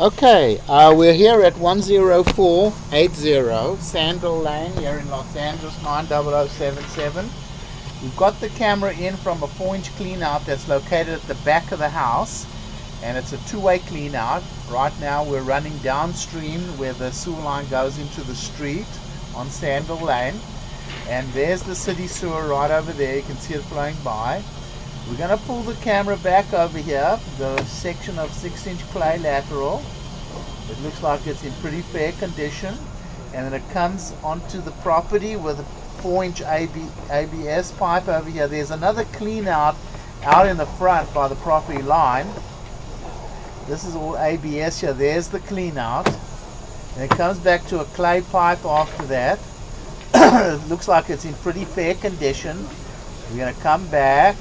Okay, uh, we're here at 10480 Sandal Lane here in Los Angeles 90077. We've got the camera in from a 4 inch clean out that's located at the back of the house and it's a two-way clean out. Right now we're running downstream where the sewer line goes into the street on Sandal Lane and there's the city sewer right over there, you can see it flowing by. We're going to pull the camera back over here, the section of 6 inch clay lateral. It looks like it's in pretty fair condition. And then it comes onto the property with a 4 inch AB, ABS pipe over here. There's another clean out out in the front by the property line. This is all ABS here. There's the clean out. And it comes back to a clay pipe after that. it looks like it's in pretty fair condition. We're going to come back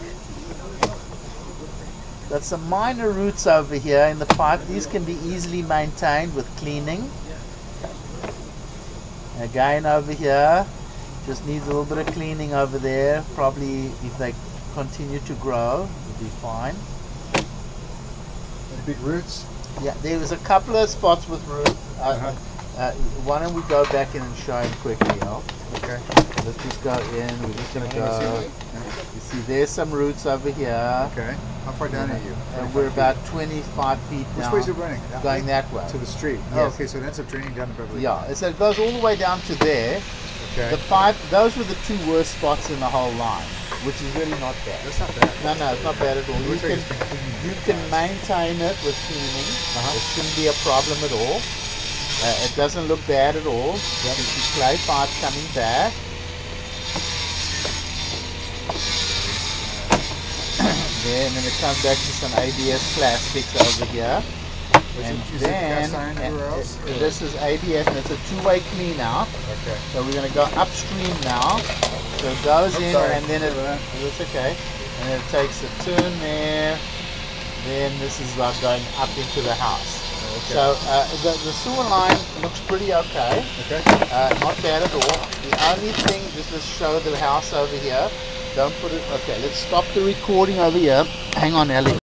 Got some minor roots over here in the pipe. These can be easily maintained with cleaning. Again over here, just needs a little bit of cleaning over there. Probably if they continue to grow, it'll be fine. Big roots? Yeah, there was a couple of spots with roots. Uh, Uh-huh. Uh, why don't we go back in and show him quickly, you Okay. Let's just go in. We're just going to go. You see, there's some roots over here. Okay. How far down are you? And we're about 25 feet Which now. way is it running? That Going way? that way. To the street. Oh, okay. So it ends up draining down to Beverly. Yeah, so it goes all the way down to there. Okay. The pipe, those were the two worst spots in the whole line, which is really not bad. That's not bad. No, no, it's not bad at all. You can, it's been cleaned you can maintain it with cleaning. Uh-huh. It shouldn't be a problem at all. Uh, it doesn't look bad at all. You can see clay pipe coming back. then it comes back to some ABS plastics over here. And it then cast iron everywhere else? this is ABS and it's a two-way clean out. Okay. So we're going to go upstream now. So it goes I'm in sorry. and then it, it's okay. And then it takes a turn there. Then this is like going up into the house. Okay. So uh, the, the sewer line looks pretty okay. Okay. Uh, not bad at all. The only thing, just to show the house over here. Don't put it, okay, let's stop the recording over here. Hang on, Ellie.